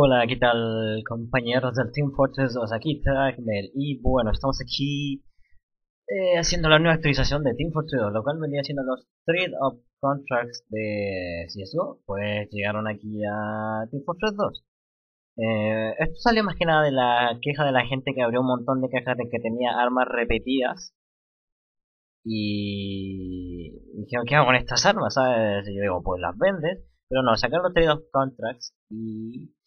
Hola, ¿qué tal compañeros del Team Fortress 2? Aquí Trackmel y bueno, estamos aquí eh, haciendo la nueva actualización de Team Fortress 2, lo cual vendría siendo los Trade of Contracts de CSGO, pues llegaron aquí a Team Fortress 2. Eh, esto salió más que nada de la queja de la gente que abrió un montón de cajas de que tenía armas repetidas y, y ¿qué hago con estas armas? yo digo, pues las vendes, pero no, sacaron los Trade of Contracts y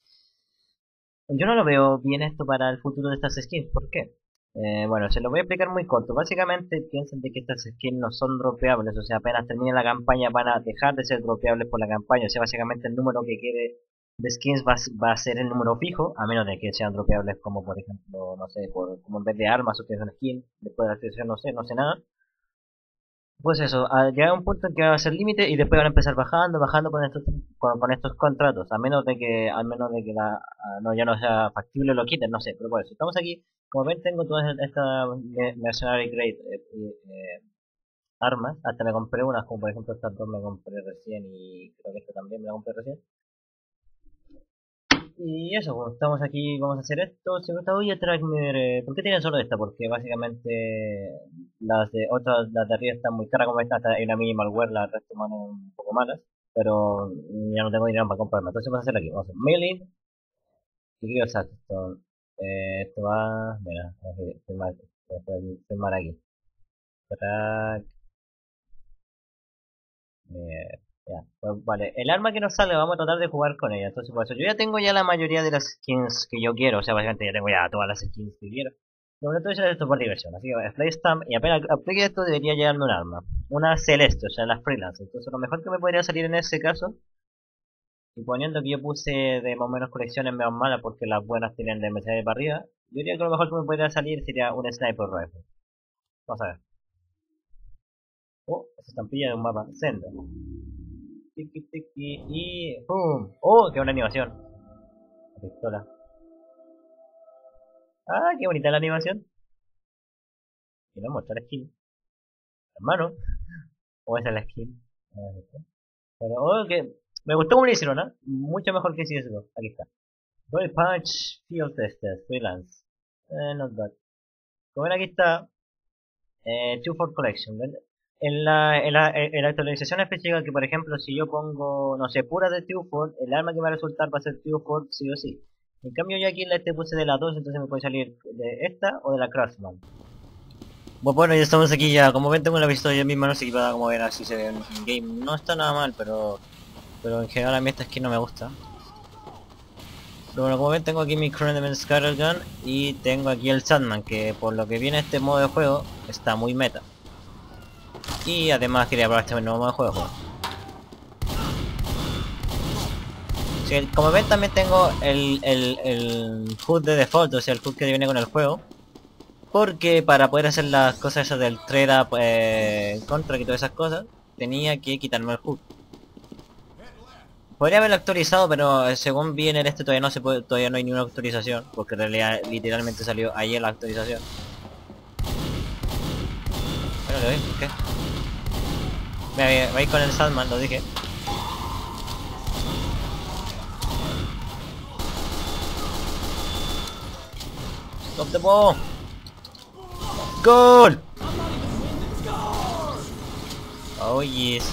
yo no lo veo bien esto para el futuro de estas skins. ¿Por qué? Eh, bueno, se lo voy a explicar muy corto. Básicamente piensan de que estas skins no son dropeables, o sea, apenas termine la campaña van a dejar de ser dropeables por la campaña. O sea, básicamente el número que quede de skins va, va a ser el número fijo, a menos de que sean dropeables como por ejemplo, no sé, por, como en vez de armas o que es una skin, después de la actualización no sé, no sé nada pues eso, llega un punto en que va a ser límite y después van a empezar bajando, bajando con estos con, estos contratos, a menos de que al menos de que la no ya no sea factible lo quiten, no sé, pero por eso estamos aquí, como ven tengo todas estas mercenary grade eh, eh, armas, hasta me compré unas como por ejemplo estas dos me compré recién y creo que esta también me la compré recién. Y eso, pues, estamos aquí, vamos a hacer esto. Si gusta, oye, Trackmer, eh, ¿por qué tienen solo esta? Porque básicamente las de otras, las de arriba están muy caras como esta, hay una minimal wear, las restos van un poco malas. Pero ya no tengo dinero para comprarme. Entonces vamos a hacer aquí, vamos a hacer mailing. Y quiero esto. Eh, esto va, mira, firmar, firmar aquí. Track. Eh, ya, pues vale, el arma que nos sale vamos a tratar de jugar con ella, entonces por eso yo ya tengo ya la mayoría de las skins que yo quiero, o sea, básicamente ya tengo ya todas las skins que quiero. Lo que haciendo esto por diversión, así que Play Stamp y apenas aplique esto debería llegarme un arma. Una celeste, o sea, las freelance. Entonces lo mejor que me podría salir en ese caso, suponiendo que yo puse de más o menos colecciones menos malas porque las buenas tienen de de para arriba, yo diría que lo mejor que me podría salir sería un sniper rifle. Vamos a ver. Oh, esa estampilla de un mapa. Senda. Tiki tiki y ¡pum! ¡Oh! ¡Qué buena animación! La pistola. ¡Ah! ¡Qué bonita la animación! Y no mostrar la skin. Hermano. ¿O esa es la skin? Pero, oh, que me gustó como lo hicieron, ¿no? Mucho mejor que si eso. Aquí está. Boy Punch Field Tester Freelance. Eh, not bad. Como ven aquí está. Eh, Two for Collection, ¿ven? En la, en la, en la actualización específica que por ejemplo si yo pongo, no sé, pura de Tewford, el arma que va a resultar va a ser Tewford sí o sí. En cambio yo aquí en este puse de la 2, entonces me puede salir de esta o de la Craftsman. Pues bueno, ya estamos aquí ya, como ven tengo la pistola no sé qué va como ver así se ve en, game. No está nada mal, pero pero en general a mí esta skin no me gusta. Pero bueno, como ven tengo aquí mi Chronoman Scarlet Gun y tengo aquí el Sandman, que por lo que viene este modo de juego está muy meta. Y además quería probar este nuevo modo de juego. como ven también tengo el, el, el HUD de default, o sea el HUD que viene con el juego. Porque para poder hacer las cosas esas del trade up eh, contra y todas esas cosas, tenía que quitarme el HUD. Podría haberlo actualizado, pero eh, según vi en este todavía no se puede, todavía no hay ninguna actualización, porque en realidad literalmente salió ayer la actualización. ¿qué? Me voy con el Sandman, lo dije. Stop the ball. Goal. Oh yes.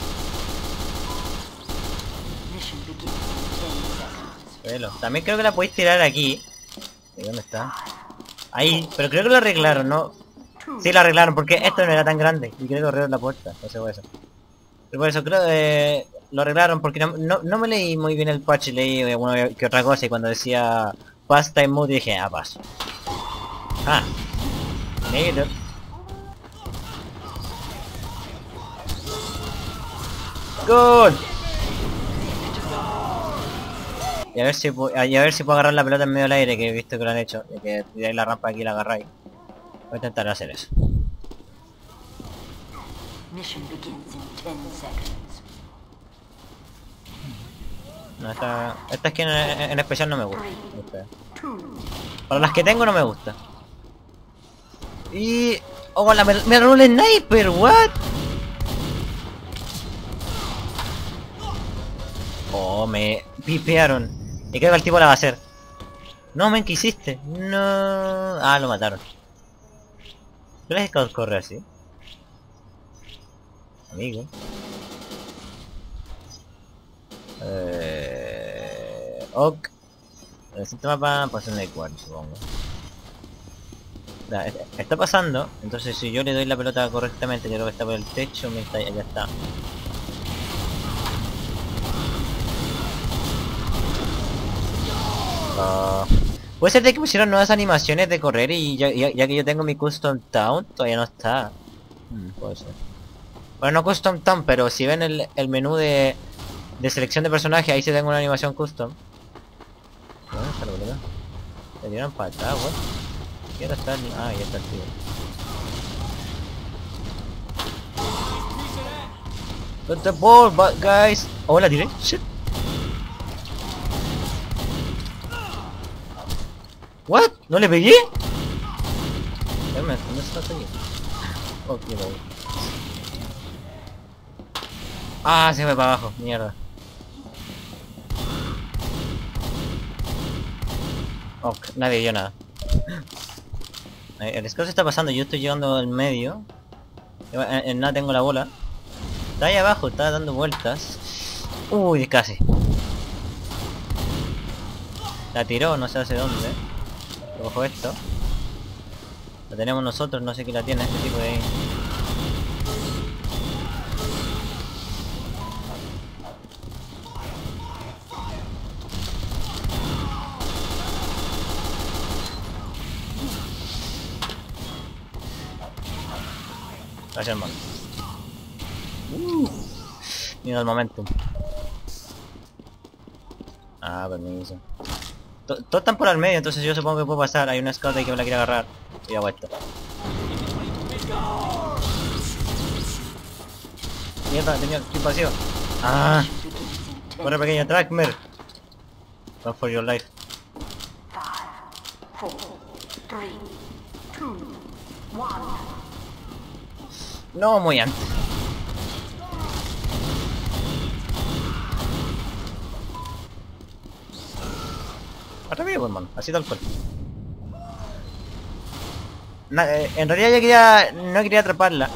Velo. También creo que la podéis tirar aquí. ¿Dónde está? Ahí, pero creo que lo arreglaron, ¿no? Sí, lo arreglaron porque esto no era tan grande y creo que abrieron la puerta, no sé eso. Por eso creo que lo arreglaron porque no, no, me leí muy bien el patch, leí alguna que otra cosa y cuando decía Fast Time Mode dije, ah, paso. Ah, negro. ¡Gol! Y a ver si puedo, a ver si puedo agarrar la pelota en medio del aire que he visto que lo han hecho. De que tiráis la rampa aquí y la agarráis. Voy a intentar hacer eso. No, esta, esta skin en, en, especial no me gusta. Para las que tengo no me gusta. Y... ¡Oh, la me, me el sniper! ¿What? Oh, me pipearon. Y creo que el tipo la va a hacer. No, men, ¿qué hiciste? No. Ah, lo mataron. ¿Qué les Scout corre así? Amigo. Eh... Ok. El siguiente mapa pasa en el cual, supongo. Ya, está pasando, entonces si yo le doy la pelota correctamente, creo que está por el techo, me está, ya está. Ah, puede ser de que pusieron nuevas animaciones de correr y ya, que yo tengo mi custom town, todavía no está. Hmm, puede ser. Bueno, no custom town, pero si ven el, el menú de, de selección de personaje, ahí sí tengo una animación custom. Bueno, está Le dieron para atrás, weón. Quiero estar... Ah, ya está el tío. Got the ball, but guys. Oh, la tiré. Shit. What? ¿No le pegué? ¿Dónde está aquí? Ok, voy. Ah, se fue para abajo, mierda. Ok, nadie vio nada. El scout se está pasando, yo estoy llegando al medio. En, nada tengo la bola. Está ahí abajo, está dando vueltas. Uy, casi. La tiró, no sé hacia dónde. Cojo esto. La tenemos nosotros, no sé quién la tiene, este tipo de. Gracias, hermano. Uh, mira el momento. Ah, permiso. Todos están por el medio, entonces yo supongo que puedo pasar. Hay una scout ahí que me la quiere agarrar. Y hago esto. Mierda, tenía aquí vacío. Ah. Corre pequeño Trackmer. Run for your life. Five, four, three, two, one. No muy antes. Atrevido, hermano, así tal cual. Eh, en realidad ya quería. no quería atraparla.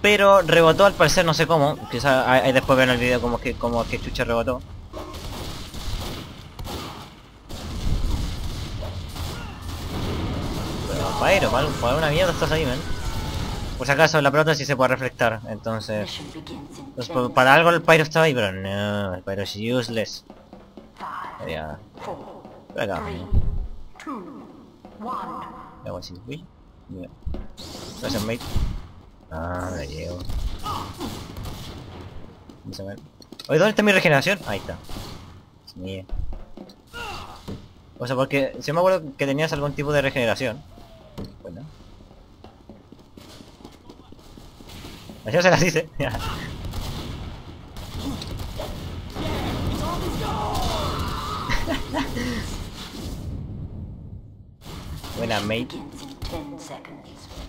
Pero rebotó al parecer, no sé cómo. Quizás ahí después ven el video como que como que chucha rebotó. Pero Pyro, para una mierda estás ahí, man. Por si acaso la pelota sí se puede reflectar, entonces... para algo el Pyro estaba ahí, pero no, el Pyro es useless. Ya. Acá. Así, uy. Mira. Gracias, mate. Ah, me la llevo. Vamos a ver. Oye, ¿dónde está mi regeneración? Ahí está. O sea, porque si me acuerdo que tenías algún tipo de regeneración. Bueno. Así se las dice. Buena, mate.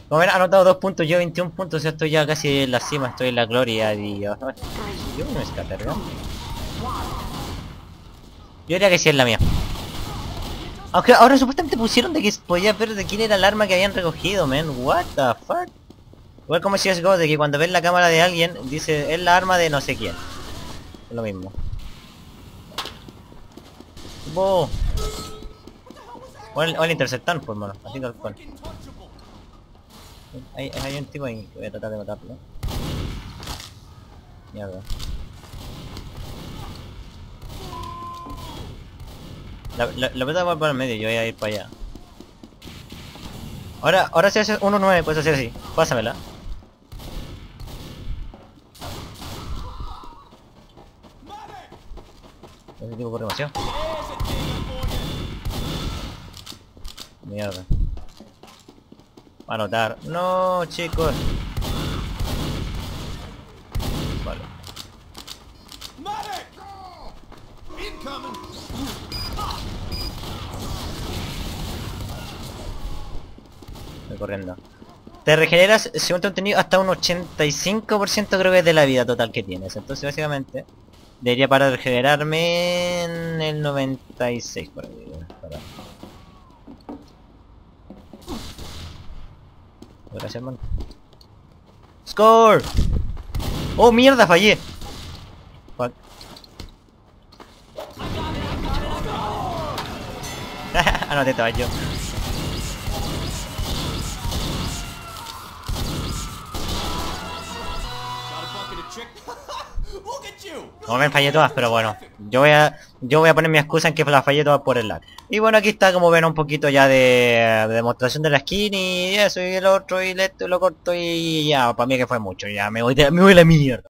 Como ven, anotado dos puntos, yo 21 puntos, ya estoy ya casi en la cima, estoy en la gloria, Dios. Yo no es ¿verdad? Yo diría que sí es la mía. Aunque ahora supuestamente pusieron de que podía ver de quién era el arma que habían recogido, man. What the fuck? Igual como si es de que cuando ves la cámara de alguien, dice, es la arma de no sé quién. Es lo mismo. ¡Bo! O el, o el interceptan, pues mano, así tal cual. Hay, hay un tipo ahí voy a tratar de matarlo. Mierda. La, la, la pelota va para el medio, yo voy a ir para allá. Ahora, ahora si hace 1-9 puedes hacer así. Pásamela. Mierda. Va a anotar. No, chicos. Vale. Estoy corriendo. Te regeneras, según tengo entendido, hasta un 85% creo que es de la vida total que tienes. Entonces básicamente Debería parar de regenerarme en el 96 por ahí. Eh, para. Gracias, hermano. ¡Score! ¡Oh, mierda! Fallé. Fuck. ah, no te estaba yo. No me fallé todas, pero bueno. Yo voy a yo voy a poner mi excusa en que las fallé todas por el lag. Y bueno, aquí está como ven un poquito ya de, de demostración de la skin y eso y el otro y esto y lo corto y ya, para mí que fue mucho. Ya me voy, de, me voy a la mierda.